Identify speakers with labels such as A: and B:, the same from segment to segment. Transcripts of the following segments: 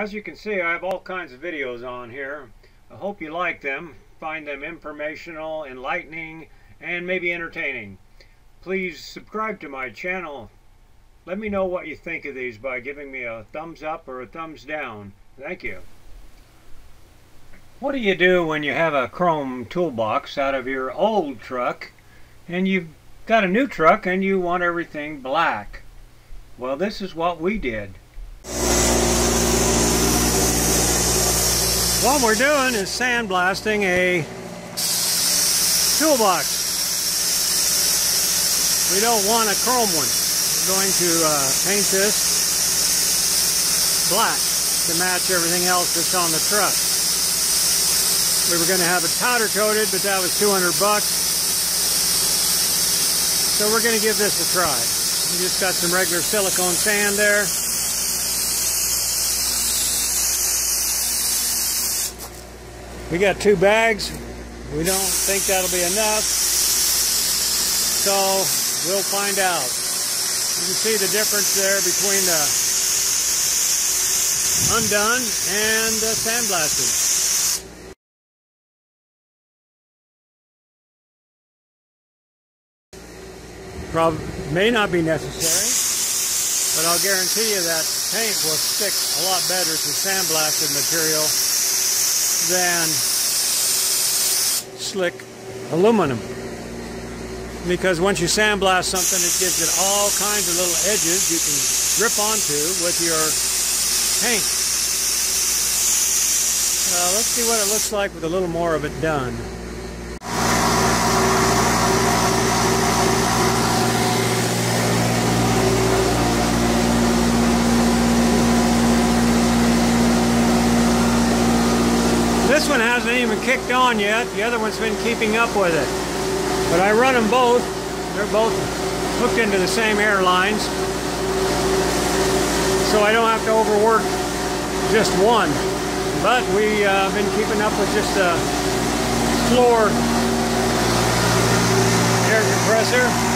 A: As you can see, I have all kinds of videos on here. I hope you like them, find them informational, enlightening, and maybe entertaining. Please subscribe to my channel. Let me know what you think of these by giving me a thumbs up or a thumbs down. Thank you. What do you do when you have a chrome toolbox out of your old truck and you've got a new truck and you want everything black? Well, this is what we did. What we're doing is sandblasting a toolbox. We don't want a chrome one. We're going to uh, paint this black to match everything else that's on the truck. We were going to have it powder coated, but that was 200 bucks. So we're going to give this a try. We just got some regular silicone sand there. We got two bags. We don't think that'll be enough. So we'll find out. You can see the difference there between the undone and the sandblasted. Probably may not be necessary, but I'll guarantee you that paint will stick a lot better to sandblasted material than slick aluminum. Because once you sandblast something, it gives it all kinds of little edges you can grip onto with your paint. Uh, let's see what it looks like with a little more of it done. This one hasn't even kicked on yet. The other one's been keeping up with it. But I run them both. They're both hooked into the same airlines. So I don't have to overwork just one. But we've uh, been keeping up with just a floor air compressor.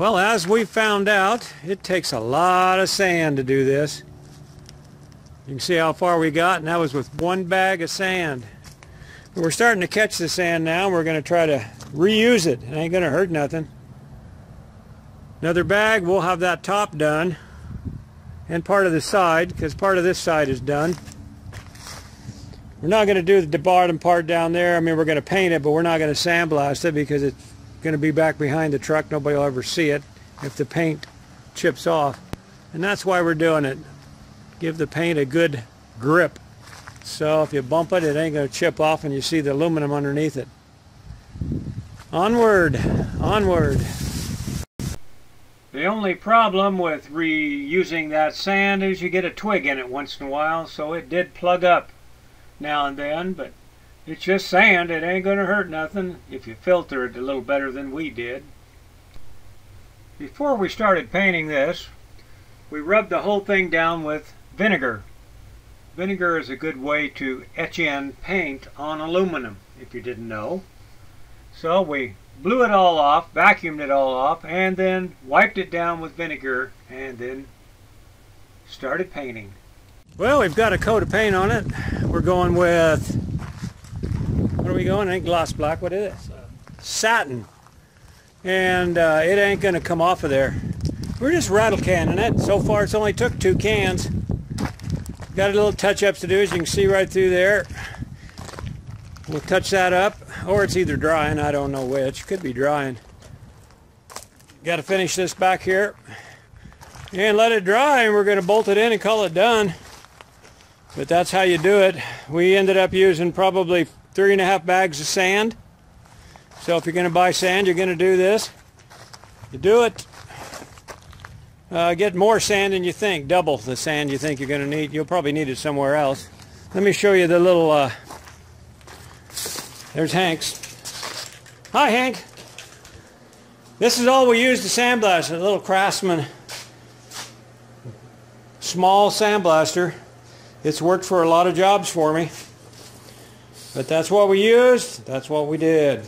A: Well, as we found out, it takes a lot of sand to do this. You can see how far we got, and that was with one bag of sand. We're starting to catch the sand now. We're going to try to reuse it. It ain't going to hurt nothing. Another bag, we'll have that top done. And part of the side, because part of this side is done. We're not going to do the bottom part down there. I mean, we're going to paint it, but we're not going to sandblast it because it's going to be back behind the truck. Nobody will ever see it if the paint chips off. And that's why we're doing it. Give the paint a good grip. So if you bump it, it ain't going to chip off and you see the aluminum underneath it. Onward, onward. The only problem with reusing that sand is you get a twig in it once in a while, so it did plug up now and then, but it's just sand. It ain't going to hurt nothing if you filter it a little better than we did. Before we started painting this, we rubbed the whole thing down with vinegar. Vinegar is a good way to etch in paint on aluminum, if you didn't know. So we blew it all off, vacuumed it all off, and then wiped it down with vinegar, and then started painting. Well, we've got a coat of paint on it. We're going with we going? It ain't gloss black. What is it? Satin. And uh, it ain't going to come off of there. We're just rattle canning it. So far it's only took two cans. Got a little touch-ups to do as you can see right through there. We'll touch that up. Or it's either drying. I don't know which. Could be drying. Got to finish this back here. And let it dry and we're going to bolt it in and call it done. But that's how you do it. We ended up using probably three and a half bags of sand. So if you're going to buy sand, you're going to do this. You do it. Uh, get more sand than you think, double the sand you think you're going to need. You'll probably need it somewhere else. Let me show you the little, uh, there's Hank's. Hi Hank. This is all we use to sandblast, a little Craftsman small sandblaster. It's worked for a lot of jobs for me.
B: But that's what we used. That's what we did.